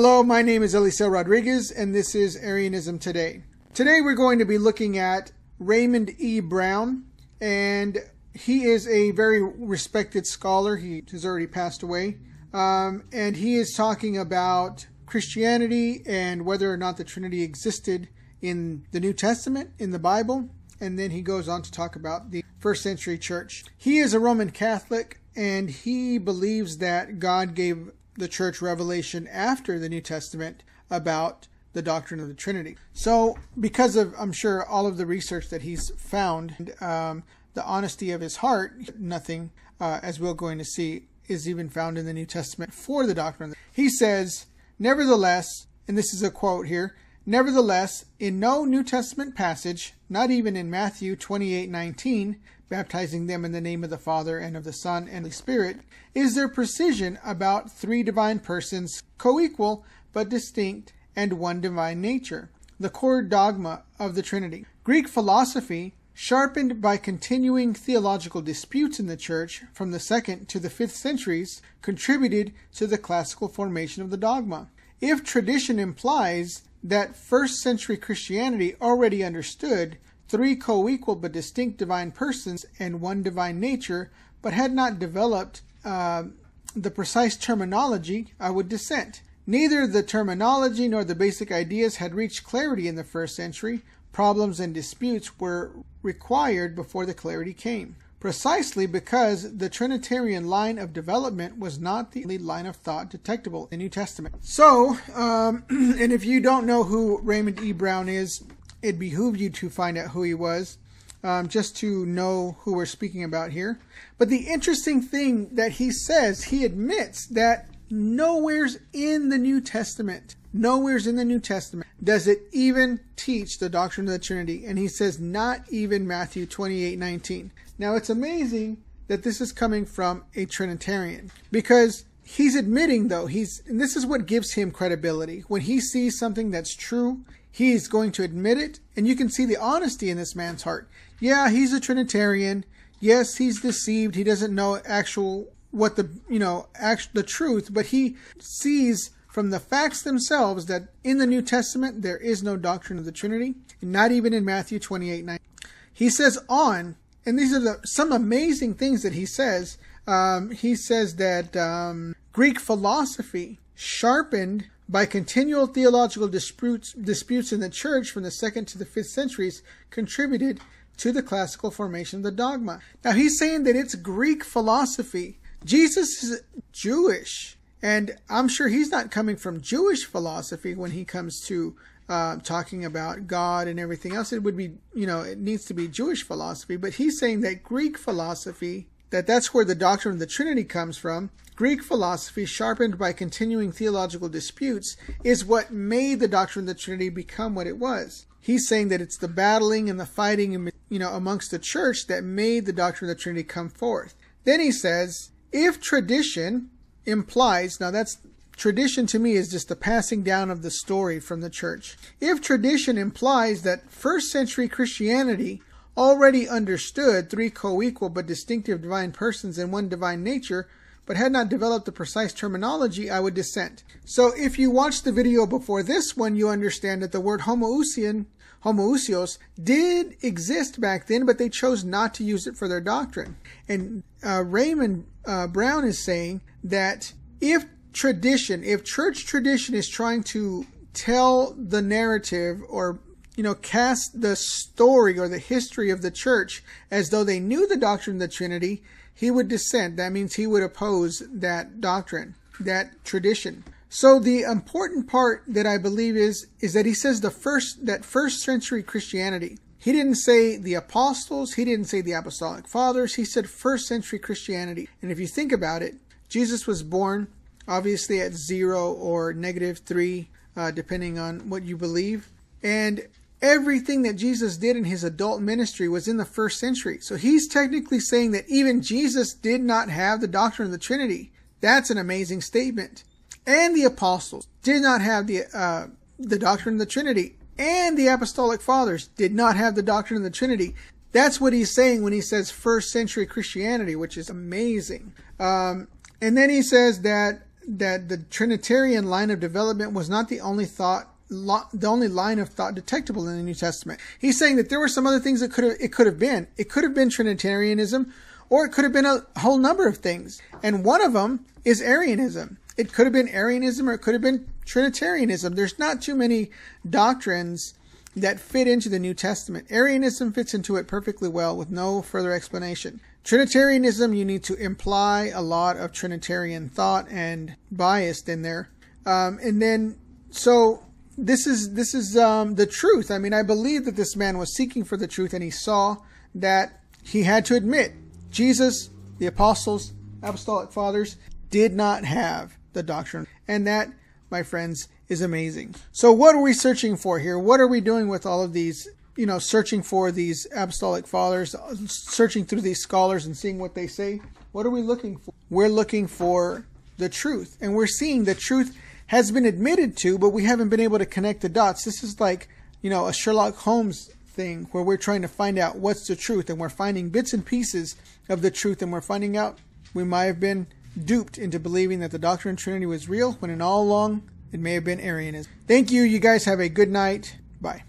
Hello, my name is Eliseo Rodriguez, and this is Arianism Today. Today we're going to be looking at Raymond E. Brown, and he is a very respected scholar. He has already passed away. Um, and he is talking about Christianity and whether or not the Trinity existed in the New Testament, in the Bible. And then he goes on to talk about the first century church. He is a Roman Catholic and he believes that God gave the church revelation after the New Testament about the doctrine of the Trinity. So, because of, I'm sure, all of the research that he's found, um, the honesty of his heart, nothing, uh, as we're going to see, is even found in the New Testament for the doctrine. He says, Nevertheless, and this is a quote here, Nevertheless, in no New Testament passage, not even in Matthew 28:19, baptizing them in the name of the Father and of the Son and the Spirit, is their precision about three divine persons, co-equal but distinct, and one divine nature, the core dogma of the Trinity. Greek philosophy, sharpened by continuing theological disputes in the Church from the second to the fifth centuries, contributed to the classical formation of the dogma. If tradition implies that first century Christianity already understood three co equal but distinct divine persons and one divine nature, but had not developed uh, the precise terminology, I would dissent. Neither the terminology nor the basic ideas had reached clarity in the first century. Problems and disputes were required before the clarity came. Precisely because the Trinitarian line of development was not the only line of thought detectable in New Testament. So, um, and if you don't know who Raymond E. Brown is, it behooved you to find out who he was, um, just to know who we're speaking about here. But the interesting thing that he says, he admits that nowhere's in the New Testament, nowhere's in the New Testament does it even teach the doctrine of the Trinity. And he says, not even Matthew 28 19. Now it's amazing that this is coming from a Trinitarian because he's admitting though he's and this is what gives him credibility when he sees something that's true he's going to admit it and you can see the honesty in this man's heart. Yeah he's a trinitarian. Yes he's deceived. He doesn't know actual what the you know actual the truth but he sees from the facts themselves that in the new testament there is no doctrine of the trinity not even in matthew 28 9 he says on and these are the, some amazing things that he says. Um, he says that um, Greek philosophy, sharpened by continual theological disputes, disputes in the church from the second to the fifth centuries, contributed to the classical formation of the dogma. Now he's saying that it's Greek philosophy. Jesus is Jewish, and I'm sure he's not coming from Jewish philosophy when he comes to uh, talking about God and everything else. It would be, you know, it needs to be Jewish philosophy, but he's saying that Greek philosophy that that's where the doctrine of the Trinity comes from. Greek philosophy, sharpened by continuing theological disputes, is what made the doctrine of the Trinity become what it was. He's saying that it's the battling and the fighting, and you know, amongst the church that made the doctrine of the Trinity come forth. Then he says, if tradition implies, now that's tradition to me is just the passing down of the story from the church. If tradition implies that first century Christianity already understood three co equal but distinctive divine persons and one divine nature, but had not developed the precise terminology, I would dissent. So if you watched the video before this one, you understand that the word homoousian, homoousios, did exist back then, but they chose not to use it for their doctrine. And uh, Raymond uh, Brown is saying that if tradition, if church tradition is trying to tell the narrative or you know, cast the story or the history of the church as though they knew the doctrine of the Trinity, he would dissent. That means he would oppose that doctrine, that tradition. So the important part that I believe is is that he says the first that first century Christianity. He didn't say the apostles, he didn't say the apostolic fathers, he said first century Christianity. And if you think about it, Jesus was born obviously at 0 or negative 3 uh, depending on what you believe. And everything that Jesus did in his adult ministry was in the first century. So he's technically saying that even Jesus did not have the doctrine of the Trinity. That's an amazing statement. And the apostles did not have the uh, the doctrine of the Trinity. And the apostolic fathers did not have the doctrine of the Trinity. That's what he's saying when he says first century Christianity, which is amazing. Um, and then he says that that the Trinitarian line of development was not the only thought the only line of thought detectable in the New Testament. He's saying that there were some other things that could have it could have been. It could have been Trinitarianism, or it could have been a whole number of things. And one of them is Arianism. It could have been Arianism or it could have been Trinitarianism. There's not too many doctrines that fit into the New Testament. Arianism fits into it perfectly well with no further explanation. Trinitarianism, you need to imply a lot of Trinitarian thought and bias in there. Um, and then, so this is this is um, the truth. I mean, I believe that this man was seeking for the truth, and he saw that he had to admit Jesus, the apostles, apostolic fathers, did not have the doctrine, and that, my friends, is amazing. So, what are we searching for here? What are we doing with all of these? You know, searching for these apostolic fathers, searching through these scholars and seeing what they say. What are we looking for? We're looking for the truth, and we're seeing the truth has been admitted to, but we haven't been able to connect the dots. This is like, you know, a Sherlock Holmes thing where we're trying to find out what's the truth and we're finding bits and pieces of the truth and we're finding out we might have been duped into believing that the doctrine of Trinity was real when in all along it may have been Arianism. Thank you. You guys have a good night. Bye.